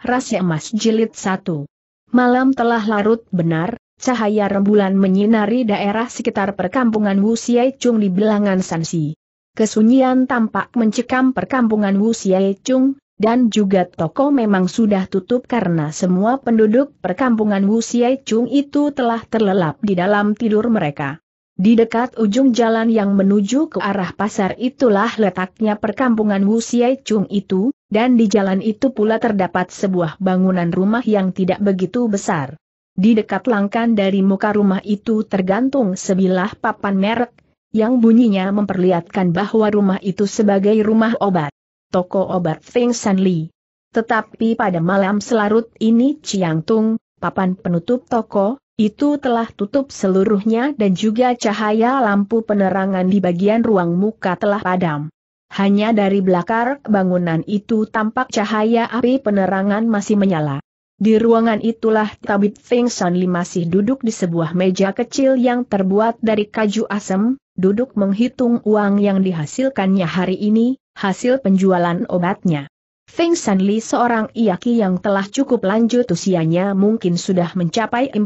Rahasia Emas Jilid 1. Malam telah larut benar, cahaya rembulan menyinari daerah sekitar perkampungan Wu Siai Chung di bilangan Sansi. Kesunyian tampak mencekam perkampungan Wu Siai Chung, dan juga toko memang sudah tutup karena semua penduduk perkampungan Wu Siai Chung itu telah terlelap di dalam tidur mereka. Di dekat ujung jalan yang menuju ke arah pasar itulah letaknya perkampungan Wu Siai Chung itu, dan di jalan itu pula terdapat sebuah bangunan rumah yang tidak begitu besar. Di dekat langkan dari muka rumah itu tergantung sebilah papan merek, yang bunyinya memperlihatkan bahwa rumah itu sebagai rumah obat. Toko obat Feng San Li. Tetapi pada malam selarut ini Chiang Tung, papan penutup toko, itu telah tutup seluruhnya dan juga cahaya lampu penerangan di bagian ruang muka telah padam. Hanya dari belakang bangunan itu tampak cahaya api penerangan masih menyala. Di ruangan itulah Tabib Feng San Li masih duduk di sebuah meja kecil yang terbuat dari kaju asam, duduk menghitung uang yang dihasilkannya hari ini, hasil penjualan obatnya. Feng Sanli seorang iaki yang telah cukup lanjut usianya mungkin sudah mencapai 40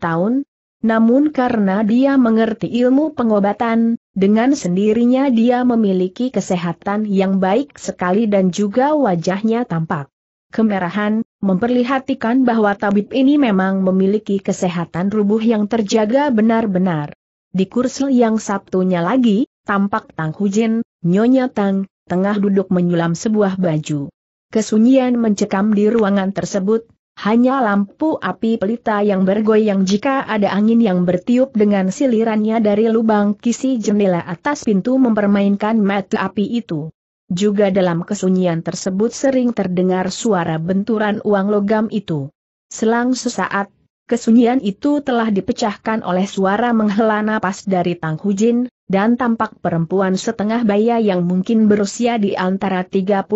tahun, namun karena dia mengerti ilmu pengobatan, dengan sendirinya dia memiliki kesehatan yang baik sekali dan juga wajahnya tampak kemerahan, memperlihatkan bahwa tabib ini memang memiliki kesehatan rubuh yang terjaga benar-benar. Di kursi yang satunya lagi, tampak Tang Hujin, Nyonya Tang, tengah duduk menyulam sebuah baju. Kesunyian mencekam di ruangan tersebut, hanya lampu api pelita yang bergoyang jika ada angin yang bertiup dengan silirannya dari lubang kisi jendela atas pintu mempermainkan mata api itu. Juga dalam kesunyian tersebut sering terdengar suara benturan uang logam itu. Selang sesaat, kesunyian itu telah dipecahkan oleh suara menghela napas dari Tang Hujin, dan tampak perempuan setengah baya yang mungkin berusia di antara 38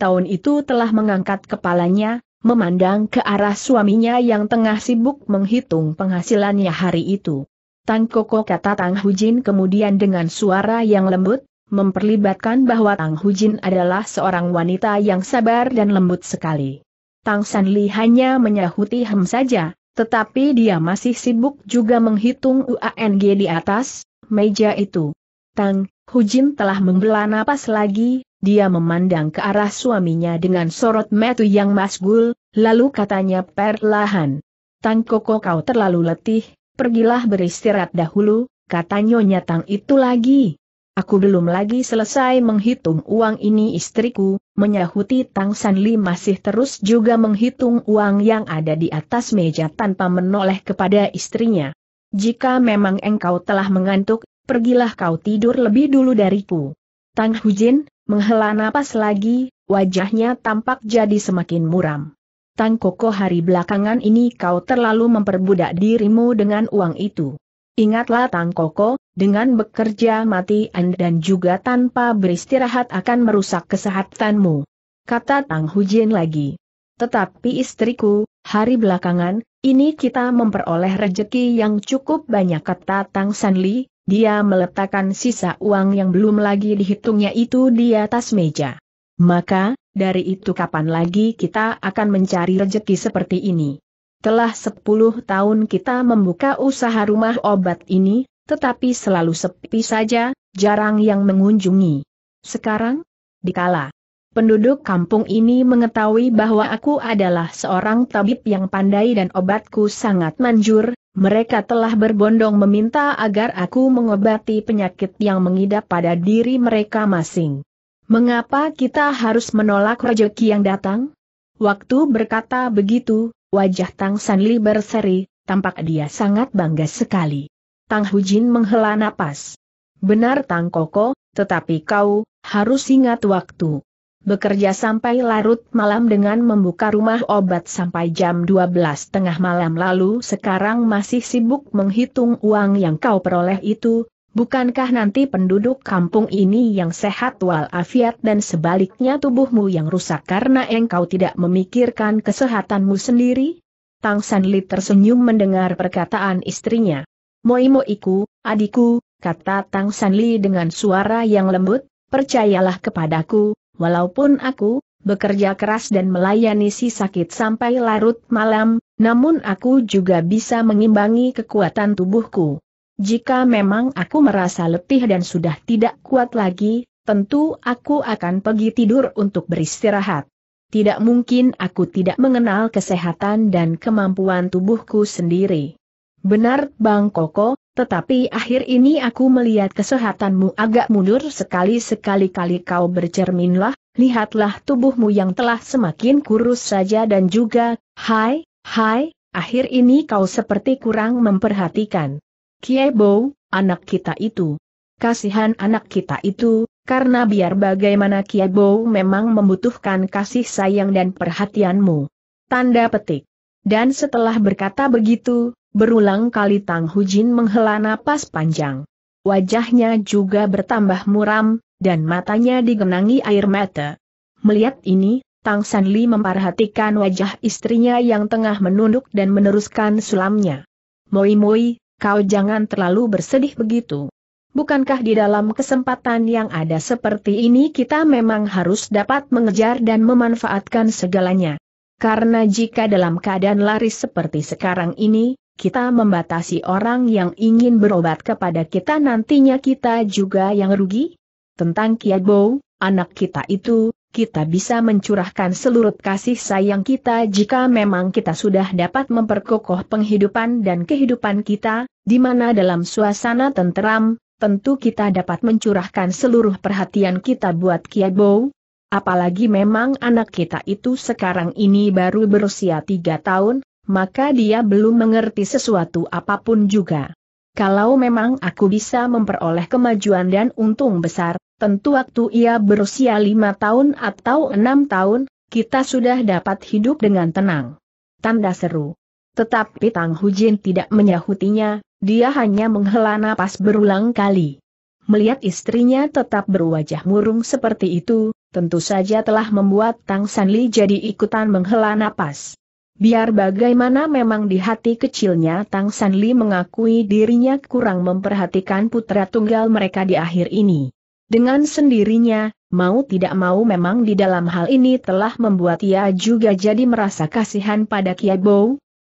tahun itu telah mengangkat kepalanya, memandang ke arah suaminya yang tengah sibuk menghitung penghasilannya hari itu. Tang Koko kata Tang Hujin kemudian dengan suara yang lembut, memperlibatkan bahwa Tang Hujin adalah seorang wanita yang sabar dan lembut sekali. Tang Sanli hanya menyahuti hem saja, tetapi dia masih sibuk juga menghitung UANG di atas, meja itu. Tang, Hujin telah membela napas lagi, dia memandang ke arah suaminya dengan sorot metu yang masgul, lalu katanya perlahan. Tang Koko kau terlalu letih, pergilah beristirahat dahulu, kata Nyonya Tang itu lagi. Aku belum lagi selesai menghitung uang ini istriku, menyahuti Tang Sanli masih terus juga menghitung uang yang ada di atas meja tanpa menoleh kepada istrinya. Jika memang engkau telah mengantuk, pergilah kau tidur lebih dulu dariku. Tang Hujin, menghela napas lagi, wajahnya tampak jadi semakin muram. Tang Koko hari belakangan ini kau terlalu memperbudak dirimu dengan uang itu. Ingatlah Tang Koko, dengan bekerja mati dan juga tanpa beristirahat akan merusak kesehatanmu. Kata Tang Hujin lagi. Tetapi istriku, hari belakangan, ini kita memperoleh rejeki yang cukup banyak kata Tang Sanli, dia meletakkan sisa uang yang belum lagi dihitungnya itu di atas meja. Maka, dari itu kapan lagi kita akan mencari rejeki seperti ini? Telah sepuluh tahun kita membuka usaha rumah obat ini, tetapi selalu sepi saja, jarang yang mengunjungi. Sekarang, dikala Penduduk kampung ini mengetahui bahwa aku adalah seorang tabib yang pandai dan obatku sangat manjur, mereka telah berbondong meminta agar aku mengobati penyakit yang mengidap pada diri mereka masing. Mengapa kita harus menolak rezeki yang datang? Waktu berkata begitu, wajah Tang Sanli berseri, tampak dia sangat bangga sekali. Tang Hujin menghela napas. Benar Tang Koko, tetapi kau, harus ingat waktu bekerja sampai larut malam dengan membuka rumah obat sampai jam 12 tengah malam lalu sekarang masih sibuk menghitung uang yang kau peroleh itu, bukankah nanti penduduk kampung ini yang sehat walafiat dan sebaliknya tubuhmu yang rusak karena engkau tidak memikirkan kesehatanmu sendiri? Tang Sanli tersenyum mendengar perkataan istrinya. Moi-moiku, adikku, kata Tang Sanli dengan suara yang lembut, percayalah kepadaku, Walaupun aku, bekerja keras dan melayani si sakit sampai larut malam, namun aku juga bisa mengimbangi kekuatan tubuhku. Jika memang aku merasa letih dan sudah tidak kuat lagi, tentu aku akan pergi tidur untuk beristirahat. Tidak mungkin aku tidak mengenal kesehatan dan kemampuan tubuhku sendiri. Benar Bang Koko, tetapi akhir ini aku melihat kesehatanmu agak mundur sekali sekali-kali kau bercerminlah, lihatlah tubuhmu yang telah semakin kurus saja dan juga, hai, hai, akhir ini kau seperti kurang memperhatikan. Kiai Bo, anak kita itu. Kasihan anak kita itu, karena biar bagaimana Kiai Bo memang membutuhkan kasih sayang dan perhatianmu. Tanda petik. Dan setelah berkata begitu, berulang kali Tang Hujin menghela napas panjang. Wajahnya juga bertambah muram, dan matanya digenangi air mata. Melihat ini, Tang Sanli memperhatikan wajah istrinya yang tengah menunduk dan meneruskan sulamnya. Moi moi, kau jangan terlalu bersedih begitu. Bukankah di dalam kesempatan yang ada seperti ini kita memang harus dapat mengejar dan memanfaatkan segalanya? Karena jika dalam keadaan laris seperti sekarang ini, kita membatasi orang yang ingin berobat kepada kita nantinya kita juga yang rugi? Tentang Kiabo, anak kita itu, kita bisa mencurahkan seluruh kasih sayang kita jika memang kita sudah dapat memperkokoh penghidupan dan kehidupan kita, di mana dalam suasana tenteram, tentu kita dapat mencurahkan seluruh perhatian kita buat Kiabo. Apalagi memang anak kita itu sekarang ini baru berusia tiga tahun, maka dia belum mengerti sesuatu apa pun juga. Kalau memang aku bisa memperoleh kemajuan dan untung besar, tentu waktu ia berusia lima tahun atau enam tahun, kita sudah dapat hidup dengan tenang. Tanda seru. Tetapi Tang Hujin tidak menyahutinya, dia hanya menghela napas berulang kali. Melihat istrinya tetap berwajah murung seperti itu, tentu saja telah membuat Tang Sanli jadi ikutan menghela napas. Biar bagaimana memang di hati kecilnya Tang Sanli mengakui dirinya kurang memperhatikan putra tunggal mereka di akhir ini. Dengan sendirinya, mau tidak mau memang di dalam hal ini telah membuat ia juga jadi merasa kasihan pada Kiai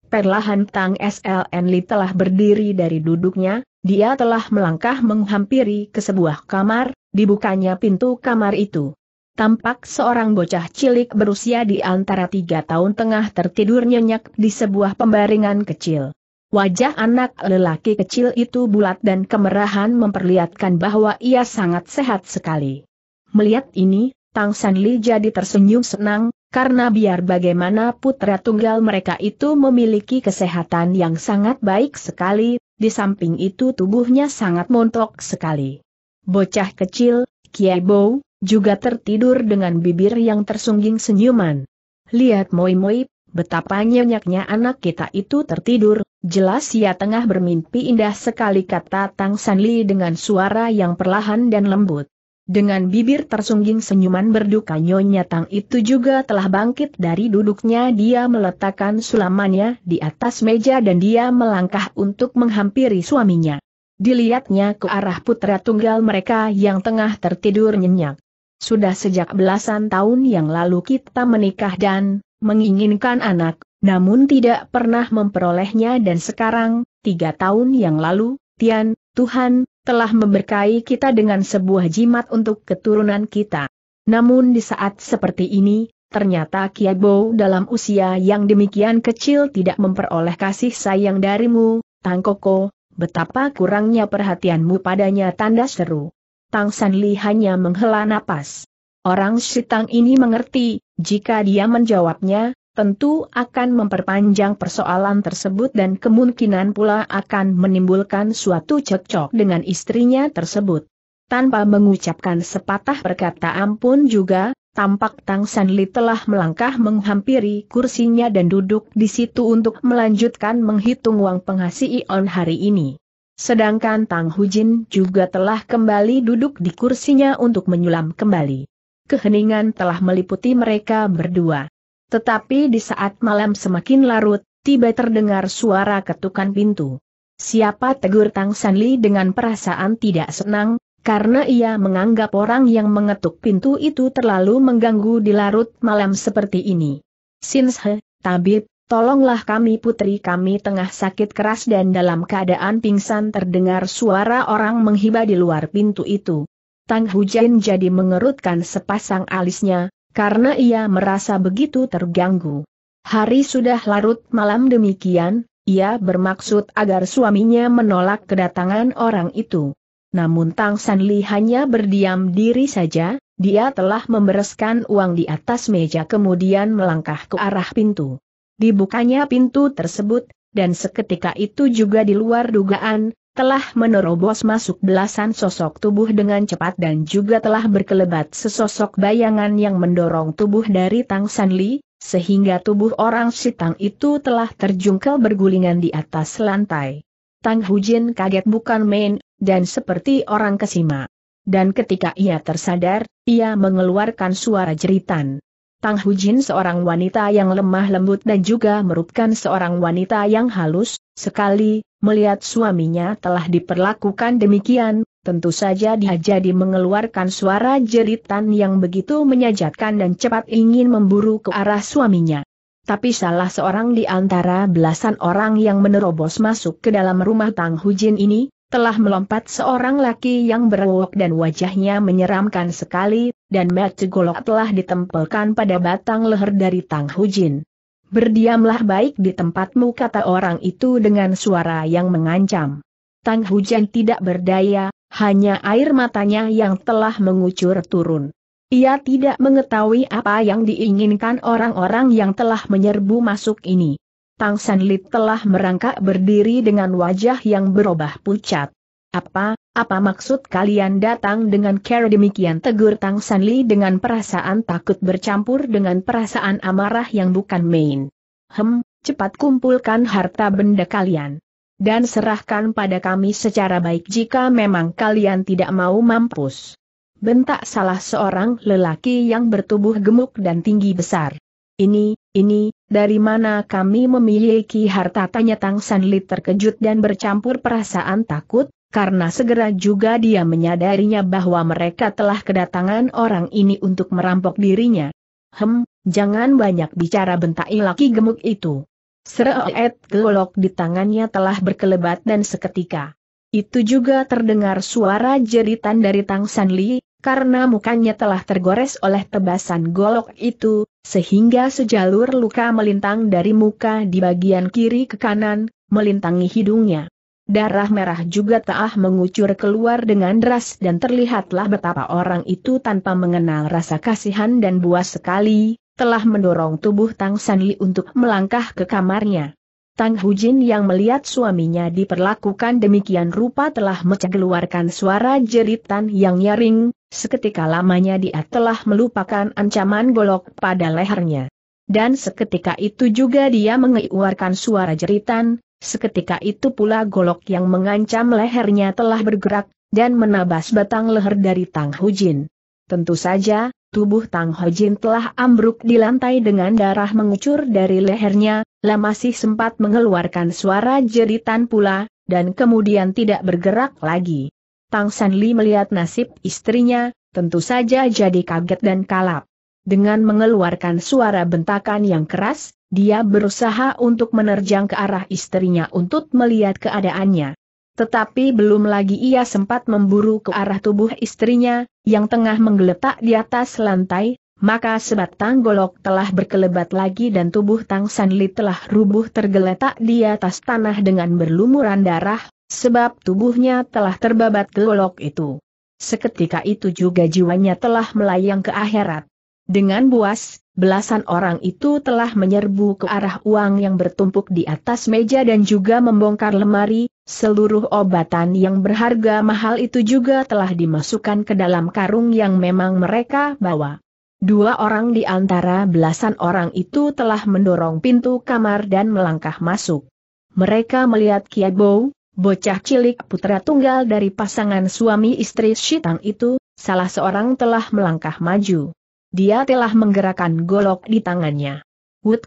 Perlahan Tang SLN Li telah berdiri dari duduknya, dia telah melangkah menghampiri ke sebuah kamar, dibukanya pintu kamar itu. Tampak seorang bocah cilik berusia di antara tiga tahun tengah tertidur nyenyak di sebuah pembaringan kecil. Wajah anak lelaki kecil itu bulat dan kemerahan memperlihatkan bahwa ia sangat sehat sekali. Melihat ini, Tang Sanli jadi tersenyum senang, karena biar bagaimana putra tunggal mereka itu memiliki kesehatan yang sangat baik sekali, di samping itu tubuhnya sangat montok sekali. Bocah kecil, Kiai Bo, juga tertidur dengan bibir yang tersungging senyuman. Lihat Moi Moi, betapa nyanyaknya anak kita itu tertidur, Jelas ia tengah bermimpi indah sekali kata Tang Sanli dengan suara yang perlahan dan lembut. Dengan bibir tersungging senyuman berduka Nyonya Tang itu juga telah bangkit dari duduknya dia meletakkan sulamannya di atas meja dan dia melangkah untuk menghampiri suaminya. Dilihatnya ke arah putra tunggal mereka yang tengah tertidur nyenyak. Sudah sejak belasan tahun yang lalu kita menikah dan menginginkan anak, namun tidak pernah memperolehnya dan sekarang, tiga tahun yang lalu, Tian, Tuhan, telah memberkahi kita dengan sebuah jimat untuk keturunan kita. Namun di saat seperti ini, ternyata Kiai dalam usia yang demikian kecil tidak memperoleh kasih sayang darimu, Tang Koko, betapa kurangnya perhatianmu padanya tanda seru. Tang Sanli hanya menghela napas. Orang Sitang ini mengerti, jika dia menjawabnya, tentu akan memperpanjang persoalan tersebut dan kemungkinan pula akan menimbulkan suatu cekcok dengan istrinya tersebut. Tanpa mengucapkan sepatah perkataan pun juga, tampak Tang Sanli telah melangkah menghampiri kursinya dan duduk di situ untuk melanjutkan menghitung uang penghasi Ion hari ini. Sedangkan Tang Hujin juga telah kembali duduk di kursinya untuk menyulam kembali. Keheningan telah meliputi mereka berdua. Tetapi di saat malam semakin larut, tiba terdengar suara ketukan pintu. Siapa tegur Tang Sanli dengan perasaan tidak senang, karena ia menganggap orang yang mengetuk pintu itu terlalu mengganggu di larut malam seperti ini. Sinshe, tabib, tolonglah kami putri kami tengah sakit keras dan dalam keadaan pingsan terdengar suara orang menghibah di luar pintu itu. Tang Hujan jadi mengerutkan sepasang alisnya, karena ia merasa begitu terganggu. Hari sudah larut malam demikian, ia bermaksud agar suaminya menolak kedatangan orang itu. Namun Tang Sanli hanya berdiam diri saja, dia telah membereskan uang di atas meja kemudian melangkah ke arah pintu. Dibukanya pintu tersebut, dan seketika itu juga di luar dugaan, telah menerobos masuk belasan sosok tubuh dengan cepat dan juga telah berkelebat sesosok bayangan yang mendorong tubuh dari Tang Sanli, sehingga tubuh orang sitang itu telah terjungkel bergulingan di atas lantai. Tang Hujin kaget bukan main, dan seperti orang kesima. Dan ketika ia tersadar, ia mengeluarkan suara jeritan. Tang Hujin seorang wanita yang lemah lembut dan juga merupakan seorang wanita yang halus, sekali, melihat suaminya telah diperlakukan demikian, tentu saja dia jadi mengeluarkan suara jeritan yang begitu menyajatkan dan cepat ingin memburu ke arah suaminya. Tapi salah seorang di antara belasan orang yang menerobos masuk ke dalam rumah Tang Hujin ini, telah melompat seorang laki yang berwok dan wajahnya menyeramkan sekali, dan mata golok telah ditempelkan pada batang leher dari Tang Hujin. Berdiamlah baik di tempatmu kata orang itu dengan suara yang mengancam. Tang Hujan tidak berdaya, hanya air matanya yang telah mengucur turun. Ia tidak mengetahui apa yang diinginkan orang-orang yang telah menyerbu masuk ini. Tang Sanlit telah merangkak berdiri dengan wajah yang berubah pucat. Apa, apa maksud kalian datang dengan cara demikian tegur Tang Sanli dengan perasaan takut bercampur dengan perasaan amarah yang bukan main. Hem, cepat kumpulkan harta benda kalian dan serahkan pada kami secara baik jika memang kalian tidak mau mampus. Bentak salah seorang lelaki yang bertubuh gemuk dan tinggi besar. Ini, ini, dari mana kami memiliki harta tanya Tang Sanli terkejut dan bercampur perasaan takut, karena segera juga dia menyadarinya bahwa mereka telah kedatangan orang ini untuk merampok dirinya. Hem, jangan banyak bicara bentak laki gemuk itu. Seret golok di tangannya telah berkelebat dan seketika. Itu juga terdengar suara jeritan dari Tang Sanli, karena mukanya telah tergores oleh tebasan golok itu, sehingga sejalur luka melintang dari muka di bagian kiri ke kanan, melintangi hidungnya. Darah merah juga telah mengucur keluar dengan deras dan terlihatlah betapa orang itu tanpa mengenal rasa kasihan dan buas sekali, telah mendorong tubuh Tang Sanli untuk melangkah ke kamarnya. Tang Hujin yang melihat suaminya diperlakukan demikian rupa telah mengeluarkan suara jeritan yang nyaring, seketika lamanya dia telah melupakan ancaman golok pada lehernya. Dan seketika itu juga dia mengeluarkan suara jeritan, seketika itu pula golok yang mengancam lehernya telah bergerak, dan menabas batang leher dari Tang Hujin. Tentu saja, tubuh Tang Hojin telah ambruk di lantai dengan darah mengucur dari lehernya, lah masih sempat mengeluarkan suara jeritan pula, dan kemudian tidak bergerak lagi. Tang Sanli melihat nasib istrinya, tentu saja jadi kaget dan kalap. Dengan mengeluarkan suara bentakan yang keras, dia berusaha untuk menerjang ke arah istrinya untuk melihat keadaannya. Tetapi belum lagi ia sempat memburu ke arah tubuh istrinya, yang tengah menggeletak di atas lantai, maka sebatang golok telah berkelebat lagi dan tubuh Tang Sanli telah rubuh tergeletak di atas tanah dengan berlumuran darah, sebab tubuhnya telah terbabat golok itu. Seketika itu juga jiwanya telah melayang ke akhirat. Dengan buas, belasan orang itu telah menyerbu ke arah uang yang bertumpuk di atas meja dan juga membongkar lemari, seluruh obatan yang berharga mahal itu juga telah dimasukkan ke dalam karung yang memang mereka bawa. Dua orang di antara belasan orang itu telah mendorong pintu kamar dan melangkah masuk. Mereka melihat Kiabo, bocah cilik putra tunggal dari pasangan suami istri Shitang itu, salah seorang telah melangkah maju. Dia telah menggerakkan golok di tangannya. Wut!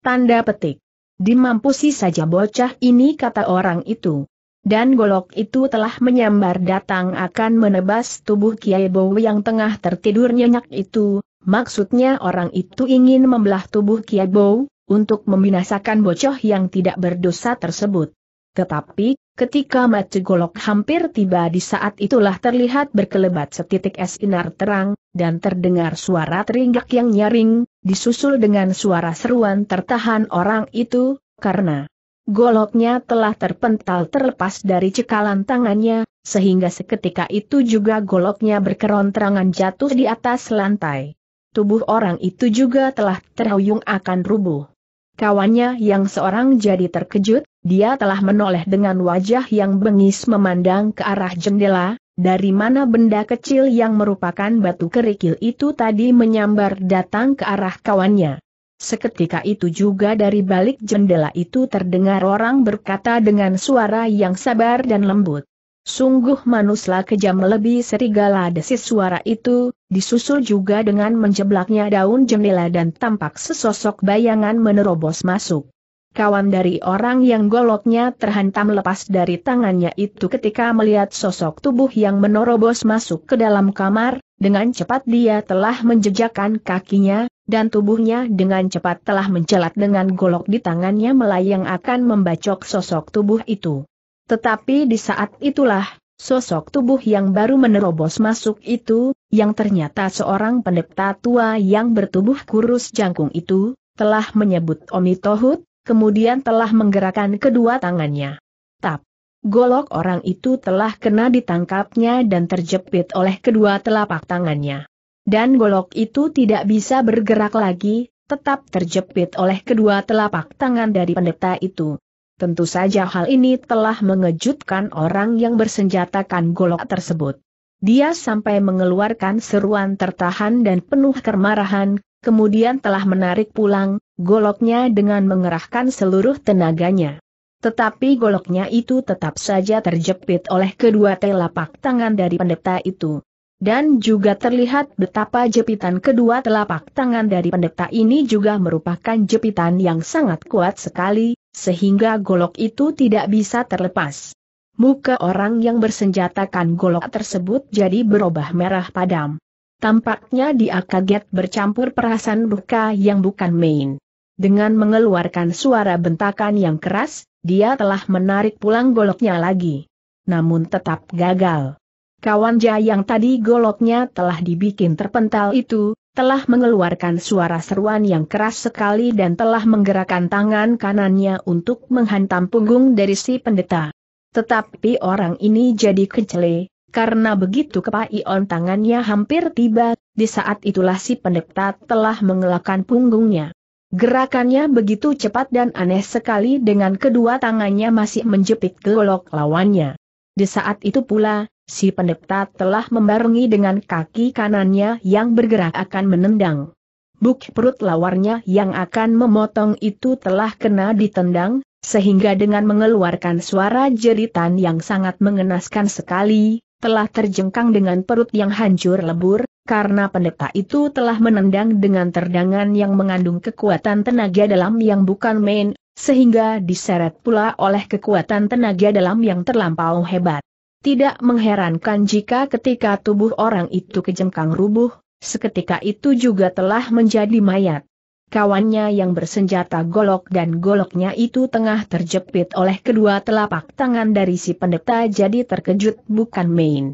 Tanda petik. Dimampusi saja bocah ini kata orang itu. dan golok itu telah menyambar datang akan menebas tubuh Kiai Bow yang tengah tertidur nyenyak itu, maksudnya orang itu ingin membelah tubuh Kiai Bow, untuk membinasakan bocah yang tidak berdosa tersebut. Tetapi, ketika mata golok hampir tiba di saat itulah terlihat berkelebat setitik es sinar terang, dan terdengar suara teringgak yang nyaring, disusul dengan suara seruan tertahan orang itu, karena goloknya telah terpental terlepas dari cekalan tangannya, sehingga seketika itu juga goloknya berkeronterangan jatuh di atas lantai. Tubuh orang itu juga telah terhuyung akan rubuh. Kawannya yang seorang jadi terkejut, dia telah menoleh dengan wajah yang bengis memandang ke arah jendela, dari mana benda kecil yang merupakan batu kerikil itu tadi menyambar datang ke arah kawannya. Seketika itu juga dari balik jendela itu terdengar orang berkata dengan suara yang sabar dan lembut. Sungguh manuslah kejam lebih serigala desis suara itu, disusul juga dengan menjeblaknya daun jendela dan tampak sesosok bayangan menerobos masuk. Kawan dari orang yang goloknya terhantam lepas dari tangannya itu ketika melihat sosok tubuh yang menerobos masuk ke dalam kamar, dengan cepat dia telah menjejakkan kakinya, dan tubuhnya dengan cepat telah mencelat dengan golok di tangannya melayang akan membacok sosok tubuh itu. Tetapi di saat itulah, sosok tubuh yang baru menerobos masuk itu, yang ternyata seorang pendeta tua yang bertubuh kurus jangkung itu, telah menyebut Omi Tohut, kemudian telah menggerakkan kedua tangannya. Tap. Golok orang itu telah kena ditangkapnya dan terjepit oleh kedua telapak tangannya. Dan golok itu tidak bisa bergerak lagi, tetap terjepit oleh kedua telapak tangan dari pendeta itu. Tentu saja hal ini telah mengejutkan orang yang bersenjatakan golok tersebut. Dia sampai mengeluarkan seruan tertahan dan penuh kemarahan, kemudian telah menarik pulang, goloknya dengan mengerahkan seluruh tenaganya. Tetapi goloknya itu tetap saja terjepit oleh kedua telapak tangan dari pendeta itu. Dan juga terlihat betapa jepitan kedua telapak tangan dari pendeta ini juga merupakan jepitan yang sangat kuat sekali, sehingga golok itu tidak bisa terlepas. Muka orang yang bersenjatakan golok tersebut jadi berubah merah padam. Tampaknya dia kaget bercampur perasaan duka yang bukan main. Dengan mengeluarkan suara bentakan yang keras, dia telah menarik pulang goloknya lagi. Namun tetap gagal. Kawan Jaya yang tadi goloknya telah dibikin terpental itu, telah mengeluarkan suara seruan yang keras sekali dan telah menggerakkan tangan kanannya untuk menghantam punggung dari si pendeta. Tetapi orang ini jadi kecele, karena begitu kepaion tangannya hampir tiba, di saat itulah si pendeta telah mengelakkan punggungnya. Gerakannya begitu cepat dan aneh sekali dengan kedua tangannya masih menjepit golok lawannya. Di saat itu pula, si pendeta telah membarengi dengan kaki kanannya yang bergerak akan menendang. Buk perut lawarnya yang akan memotong itu telah kena ditendang, sehingga dengan mengeluarkan suara jeritan yang sangat mengenaskan sekali, telah terjengkang dengan perut yang hancur lebur, karena pendeta itu telah menendang dengan terdangan yang mengandung kekuatan tenaga dalam yang bukan main, sehingga diseret pula oleh kekuatan tenaga dalam yang terlampau hebat. Tidak mengherankan jika ketika tubuh orang itu kejengkang rubuh, seketika itu juga telah menjadi mayat. Kawannya yang bersenjata golok dan goloknya itu tengah terjepit oleh kedua telapak tangan dari si pendeta jadi terkejut bukan main.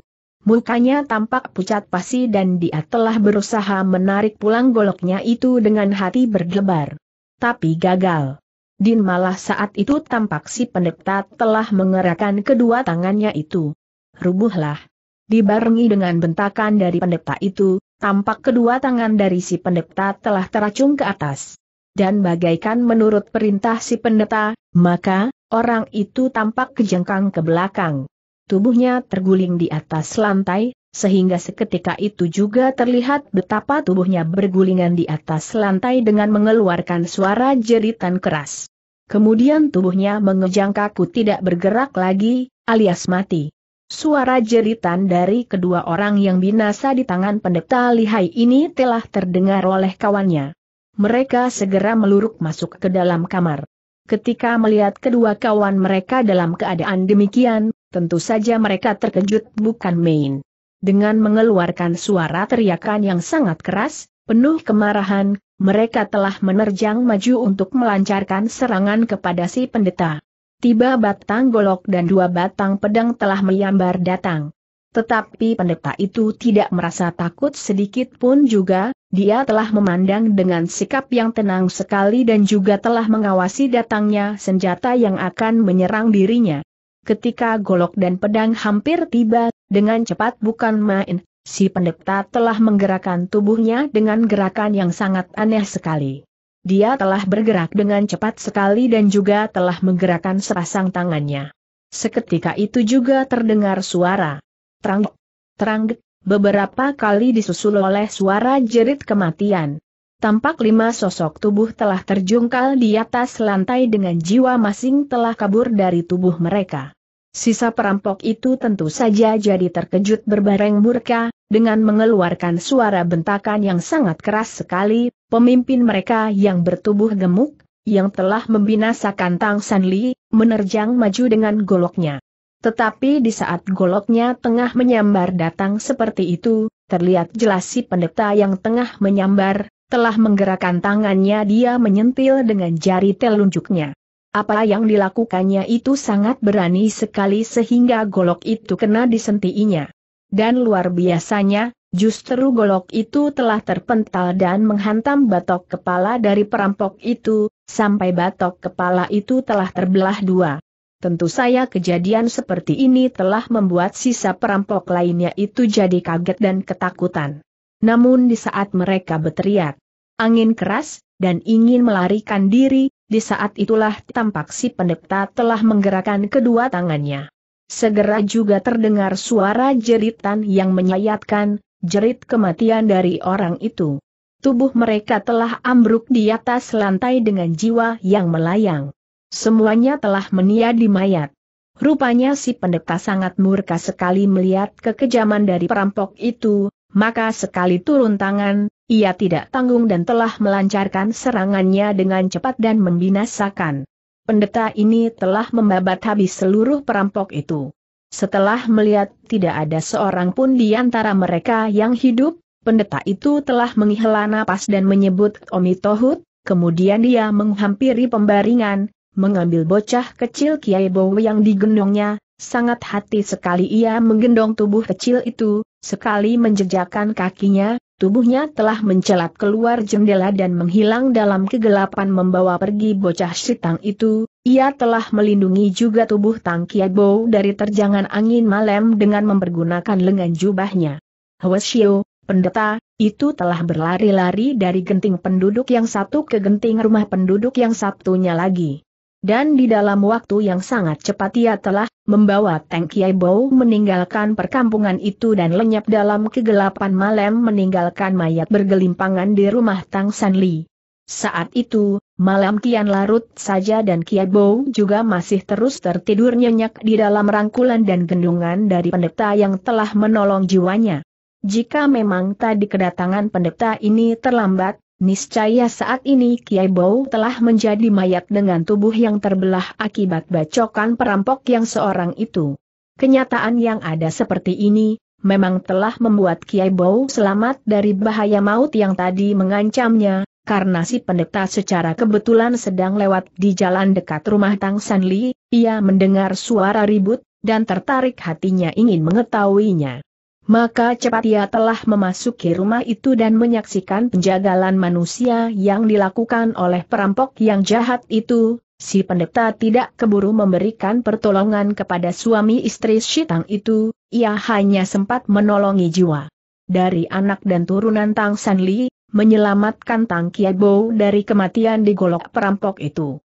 Mukanya tampak pucat pasi dan dia telah berusaha menarik pulang goloknya itu dengan hati berdebar. Tapi gagal. Din malah saat itu tampak si pendeta telah mengerahkan kedua tangannya itu. Rubuhlah. Dibarengi dengan bentakan dari pendeta itu, tampak kedua tangan dari si pendeta telah teracung ke atas. Dan bagaikan menurut perintah si pendeta, maka, orang itu tampak kejengkang ke belakang. Tubuhnya terguling di atas lantai, sehingga seketika itu juga terlihat betapa tubuhnya bergulingan di atas lantai dengan mengeluarkan suara jeritan keras. Kemudian tubuhnya mengejang kaku tidak bergerak lagi, alias mati. Suara jeritan dari kedua orang yang binasa di tangan pendeta lihai ini telah terdengar oleh kawannya. Mereka segera meluruk masuk ke dalam kamar. Ketika melihat kedua kawan mereka dalam keadaan demikian, tentu saja mereka terkejut bukan main. Dengan mengeluarkan suara teriakan yang sangat keras, penuh kemarahan, mereka telah menerjang maju untuk melancarkan serangan kepada si pendeta. Tiba batang golok dan dua batang pedang telah menyambar datang. Tetapi pendeta itu tidak merasa takut sedikit pun juga, dia telah memandang dengan sikap yang tenang sekali dan juga telah mengawasi datangnya senjata yang akan menyerang dirinya. Ketika golok dan pedang hampir tiba, dengan cepat bukan main, si pendeta telah menggerakkan tubuhnya dengan gerakan yang sangat aneh sekali. Dia telah bergerak dengan cepat sekali dan juga telah menggerakkan sepasang tangannya. Seketika itu juga terdengar suara. Terang, terang, beberapa kali disusul oleh suara jerit kematian. Tampak lima sosok tubuh telah terjungkal di atas lantai dengan jiwa masing telah kabur dari tubuh mereka. Sisa perampok itu tentu saja jadi terkejut berbareng murka, dengan mengeluarkan suara bentakan yang sangat keras sekali, pemimpin mereka yang bertubuh gemuk, yang telah membinasakan Tang San Li, menerjang maju dengan goloknya. Tetapi di saat goloknya tengah menyambar datang seperti itu, terlihat jelas si pendeta yang tengah menyambar, telah menggerakkan tangannya dia menyentil dengan jari telunjuknya. Apa yang dilakukannya itu sangat berani sekali sehingga golok itu kena disentiinya. Dan luar biasanya, justru golok itu telah terpental dan menghantam batok kepala dari perampok itu, sampai batok kepala itu telah terbelah dua. Tentu saya kejadian seperti ini telah membuat sisa perampok lainnya itu jadi kaget dan ketakutan. Namun di saat mereka berteriak, angin keras, dan ingin melarikan diri, di saat itulah tampak si pendeta telah menggerakkan kedua tangannya. Segera juga terdengar suara jeritan yang menyayatkan, jerit kematian dari orang itu. Tubuh mereka telah ambruk di atas lantai dengan jiwa yang melayang. Semuanya telah meniadi mayat. Rupanya si pendeta sangat murka sekali melihat kekejaman dari perampok itu, maka sekali turun tangan, ia tidak tanggung dan telah melancarkan serangannya dengan cepat dan membinasakan. Pendeta ini telah membabat habis seluruh perampok itu. Setelah melihat tidak ada seorang pun di antara mereka yang hidup, pendeta itu telah menghela napas dan menyebut Omi Tohut, kemudian dia menghampiri pembaringan, mengambil bocah kecil Kiai Bowo yang digendongnya, sangat hati sekali ia menggendong tubuh kecil itu, sekali menjejakkan kakinya, tubuhnya telah mencelat keluar jendela dan menghilang dalam kegelapan membawa pergi bocah sitang itu, ia telah melindungi juga tubuh Tang Kiai Bowo dari terjangan angin malam dengan mempergunakan lengan jubahnya. Hwasyo, pendeta, itu telah berlari-lari dari genting penduduk yang satu ke genting rumah penduduk yang satunya lagi. Dan di dalam waktu yang sangat cepat ia telah membawa Teng Kiai Bau meninggalkan perkampungan itu dan lenyap dalam kegelapan malam meninggalkan mayat bergelimpangan di rumah Tang San Li. Saat itu, malam kian larut saja dan Kiai Bau juga masih terus tertidur nyenyak di dalam rangkulan dan gendungan dari pendeta yang telah menolong jiwanya. Jika memang tadi kedatangan pendeta ini terlambat, Niscaya saat ini Kiai Bau telah menjadi mayat dengan tubuh yang terbelah akibat bacokan perampok yang seorang itu. Kenyataan yang ada seperti ini, memang telah membuat Kiai Bau selamat dari bahaya maut yang tadi mengancamnya, karena si pendeta secara kebetulan sedang lewat di jalan dekat rumah Tang San Li, ia mendengar suara ribut, dan tertarik hatinya ingin mengetahuinya. Maka cepat ia telah memasuki rumah itu dan menyaksikan penjagalan manusia yang dilakukan oleh perampok yang jahat itu, si pendeta tidak keburu memberikan pertolongan kepada suami istri Shitang itu, ia hanya sempat menolongi jiwa. Dari anak dan turunan Tang San Li, menyelamatkan Tang Kiabo dari kematian di golok perampok itu.